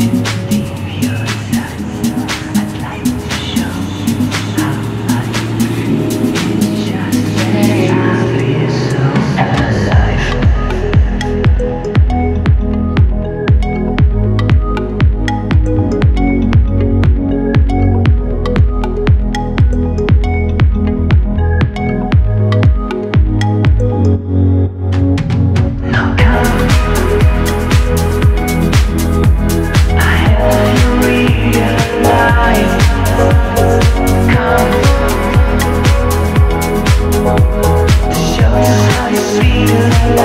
you. Nå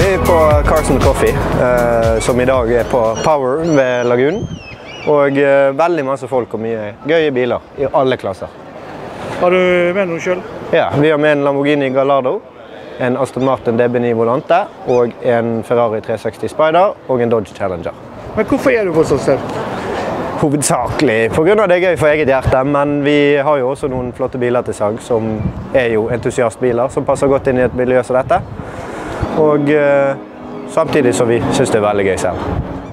er på Carson Coffee, eh, som i dag er på Power ved Lagunen. Og eh, veldig masse folk og mye gøye biler i alle klasser. Har du med noe sjøl? Ja, vi har med en Lamborghini Gallardo, en Aston Martin DB9 Volante og en Ferrari 360 Spider og en Dodge Challenger. Men hvorfor er du sted? Hovedsakelig pga. det er gøy for eget hjerte, men vi har jo også noen flotte biler til salg som er jo entusiastbiler, som passer godt inn i et miljø som dette. Og eh, samtidig som vi syns det er veldig gøy selv.